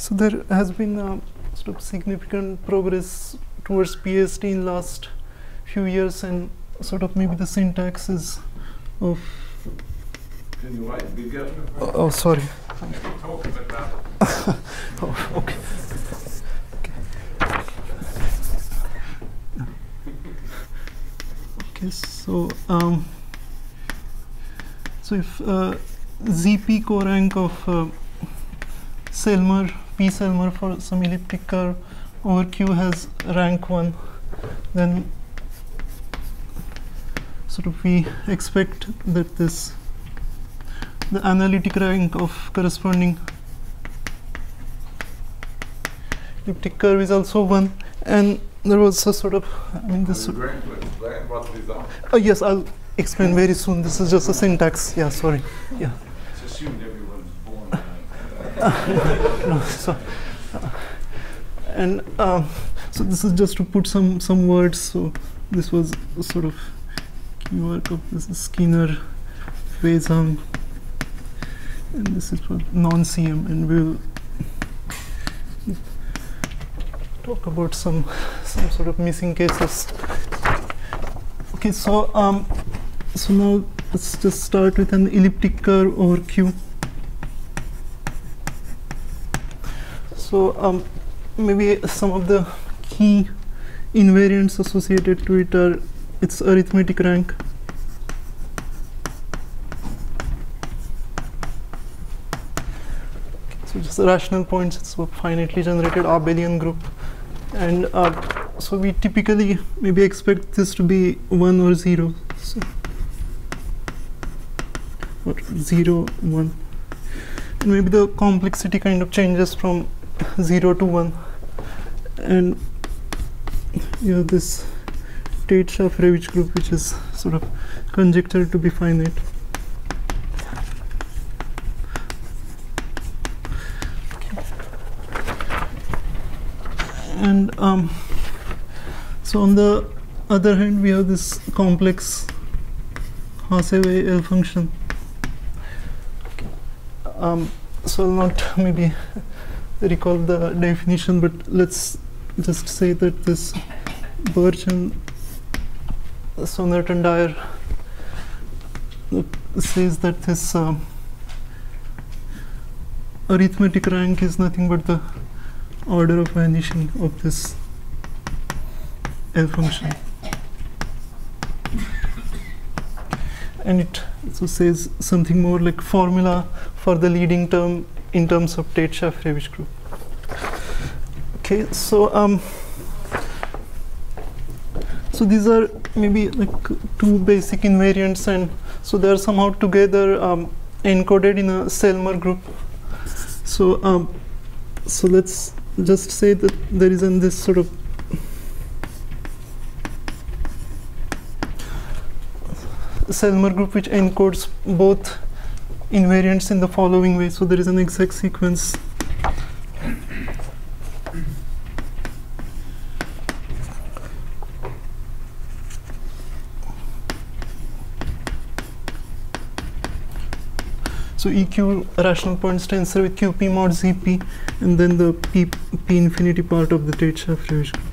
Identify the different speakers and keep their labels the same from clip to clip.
Speaker 1: So there has been uh, sort of significant progress towards BSD in last few years, and sort of maybe the syntax is of.
Speaker 2: Can you wait? Be good.
Speaker 1: Oh, oh, sorry.
Speaker 2: A.
Speaker 1: Oh, okay. Okay, so um, so if uh, ZP corank of uh, Selmer P. Selmer for some elliptic curve over Q has rank one, then sort of we expect that this the analytic rank of corresponding elliptic curve is also one. And there was a sort of I mean this
Speaker 2: Are you going to explain what result?
Speaker 1: oh yes I'll explain very soon. This is just a syntax. Yeah sorry. Yeah.
Speaker 2: It's assumed everyone's born.
Speaker 1: No, so, and um, so this is just to put some some words so this was sort of key work of this is Skinner Wei Zhang and this is for non-CM and we'll talk about some some sort of missing cases. Okay so um so now let's just start with an elliptic curve over q so um, maybe some of the key invariants associated to it are its arithmetic rank. So just rational points it's a finitely generated abelian group. And uh, so we typically maybe expect this to be 1 or 0 so or 0 1 and maybe the complexity kind of changes from 0 to 1 and you have this Tate-Shafarevich group which is sort of conjectured to be finite. And um, so on the other hand we have this complex Hasse-Weil L function. Um, so I'll not maybe recall the definition but let's just say that this Birch and and Dyer uh, says that this um, arithmetic rank is nothing but the order of vanishing of this L function. And it also says something more like formula for the leading term in terms of Tate-Shafarevich group. Okay, so um, so these are maybe like two basic invariants, and so they are somehow together um, encoded in a Selmer group. So um, so let's just say that there is in this sort of Selmer group which encodes both invariants in the following way. So there is an exact sequence. So EQ rational points tensor with QP mod ZP and then the P, P infinity part of the Tate-Shafarevich group.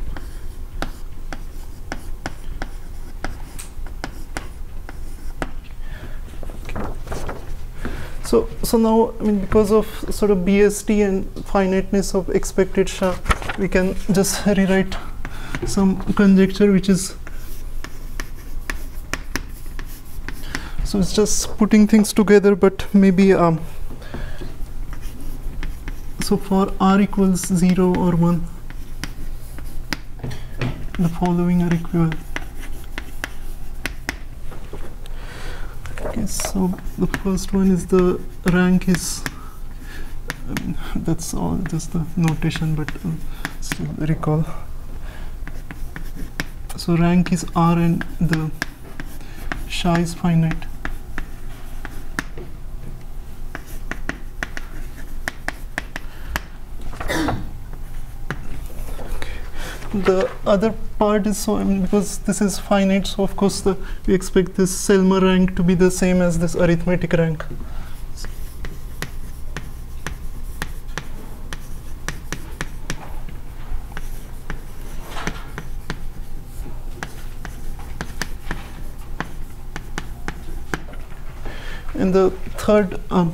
Speaker 1: So, so now, I mean, because of sort of BSD and finiteness of expected SHA, we can just rewrite some conjecture which is so it's just putting things together, but maybe um, so for r equals 0 or 1, the following are equivalent. So the first one is the rank is mean, that's all just the notation, but um, still recall. So rank is r and the SHA is finite. the other part is so I mean, because this is finite so of course the, we expect this Selmer rank to be the same as this arithmetic rank. And the third um,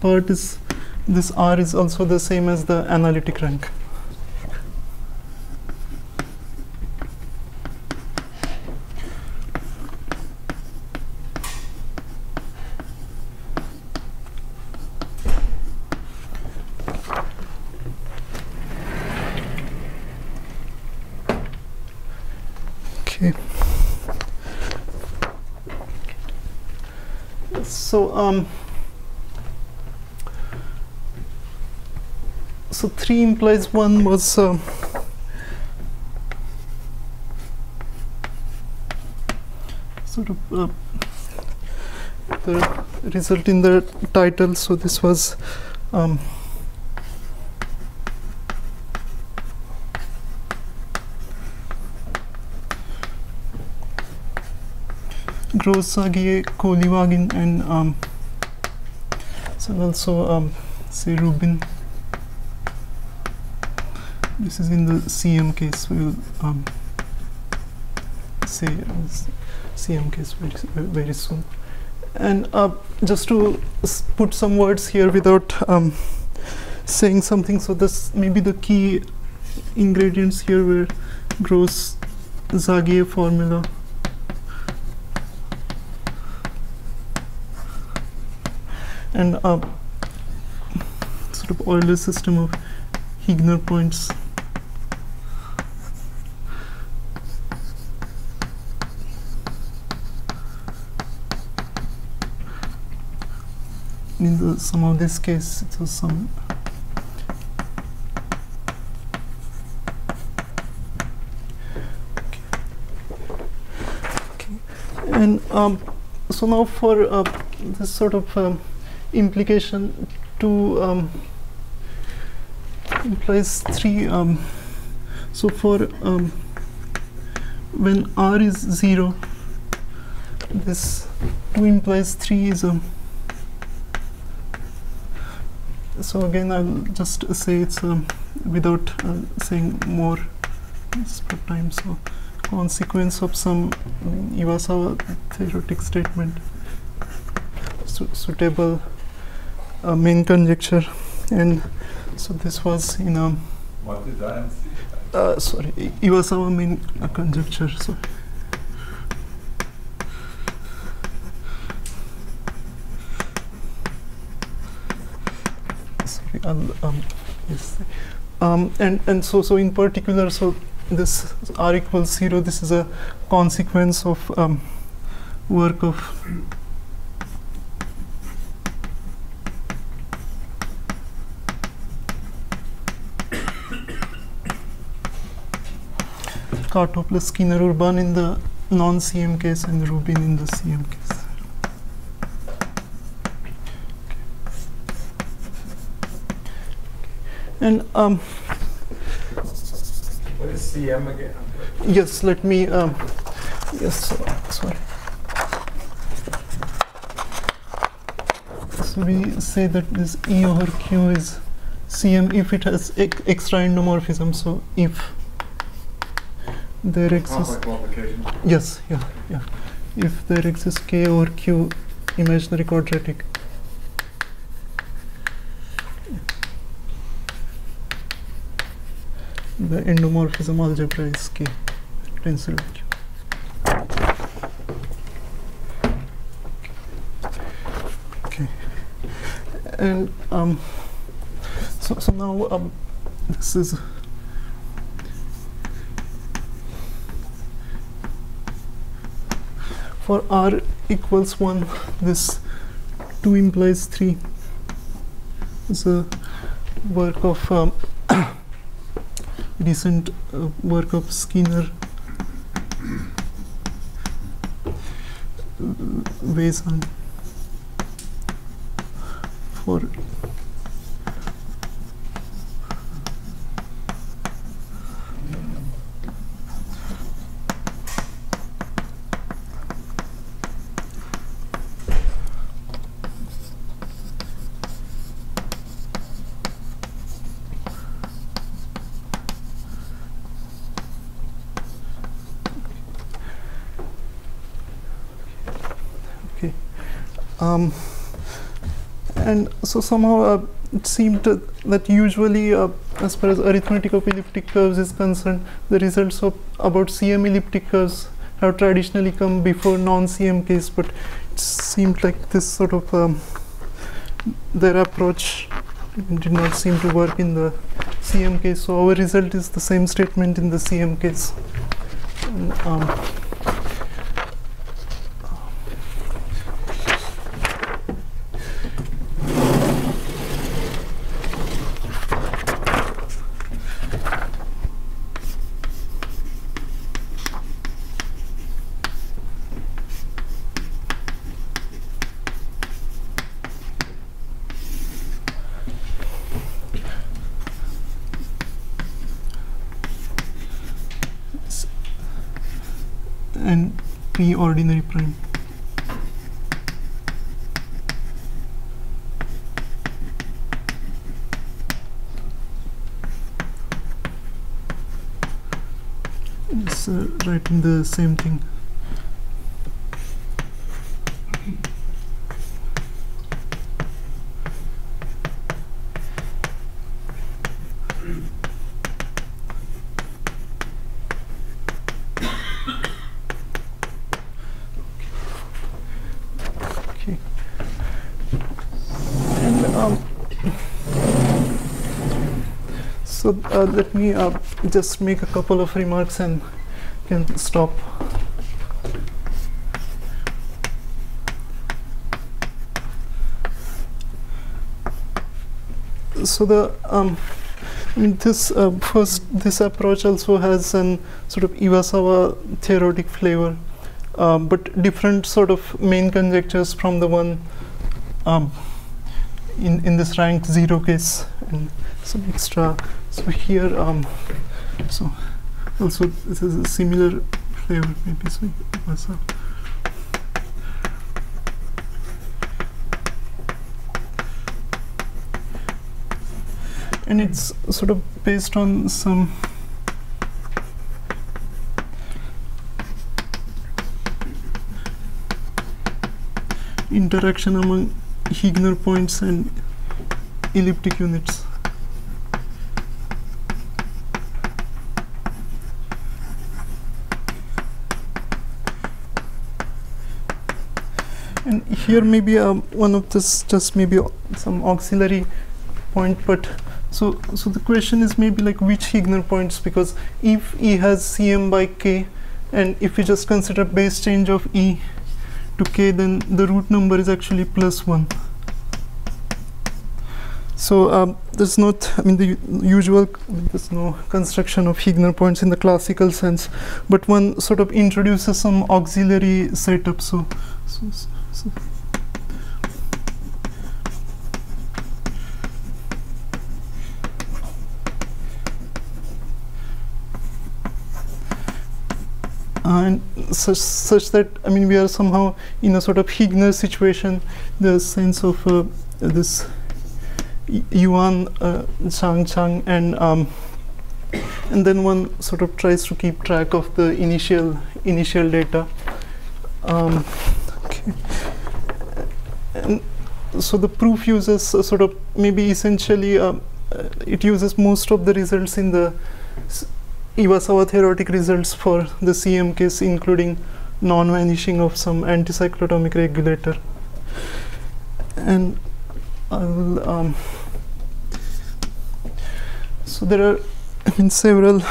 Speaker 1: part is this R is also the same as the analytic rank. So um, so three implies one was uh, sort of uh, the result in the title. So this was. Um, Gross-Zagier, Kolyvagin, and um, so also um, say Rubin. This is in the CM case. We'll um, say CM case very, very soon. And uh, just to put some words here without um, saying something, so this maybe the key ingredients here were Gross-Zagier formula. And a sort of Euler system of Heegner points. In the, some of this case, it was some. And um, so now for uh, this sort of um, implication two um, implies three um, so for um, when r is 0 this 2 implies 3 is a so again I'll just say it's um, without uh, saying more for time so consequence of some Iwasawa theoretic statement su- suitable uh, main conjecture. And so this was in a
Speaker 2: What did I
Speaker 1: uh, sorry I- Iwasawa main uh, conjecture so. Sorry I'll, um, yes. Um, and and so so in particular so this r equals 0 this is a consequence of um, work of Kato plus Skinner Urban in the non-CM case and Rubin in the CM case. And um,
Speaker 2: What is CM again?
Speaker 1: yes, let me. Um, yes, so, sorry. So we say that this E over Q is CM if it has ex- extra endomorphism. So if there exists Yes, yeah, yeah. If there exists k over q imaginary quadratic. The endomorphism algebra is k tensor of q. Okay. And um, so so now um, this is for r equals 1 this 2 implies 3 is a work of um, recent uh, work of Skinner Wei Zhang for um, and so somehow uh, it seemed that usually uh, as far as arithmetic of elliptic curves is concerned the results of about cm elliptic curves have traditionally come before non-cm case but it seemed like this sort of um, their approach did not seem to work in the cm case. So our result is the same statement in the cm case. And, um, and p ordinary prime it's uh, writing the same thing okay and um, so uh, let me uh, just make a couple of remarks and can stop. So the um, this uh, first this approach also has an sort of Iwasawa theoretic flavor um, but different sort of main conjectures from the one um, in in this rank zero case and some extra so here um, so also this is a similar flavor maybe so Iwasa. and it's sort of based on some interaction among Heegner points and elliptic units. And here maybe um, one of this just maybe some auxiliary point, but so so the question is maybe like which Heegner points because if E has Cm by k, and if we just consider base change of E to k then the root number is actually plus 1 so um, there's not i mean the usual there's no construction of Heegner points in the classical sense but one sort of introduces some auxiliary setup so, so, so, and such such that I mean we are somehow in a sort of Heegner situation, the sense of uh, this Yuan uh, Zhang Zhang and um, and then one sort of tries to keep track of the initial initial data. Um. And so the proof uses sort of maybe essentially um, uh, it uses most of the results in the Iwasawa theoretic results for the CM case, including non-vanishing of some anticyclotomic regulator. And I will. Um, so there are, I mean, several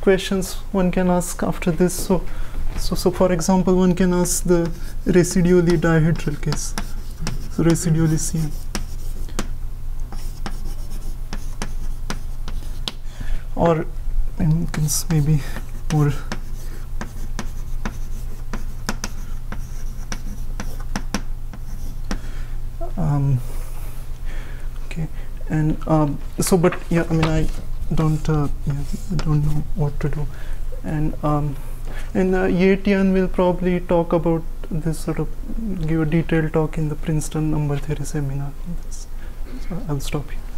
Speaker 1: questions one can ask after this. So, so, so for example, one can ask the residually dihedral case. So residually CM. Or and maybe more um, okay and um, so but yeah i mean i don't uh, yeah, don't know what to do and um, and uh, Ye Tian will probably talk about this sort of give a detailed talk in the Princeton number theory seminar. So I'll stop here.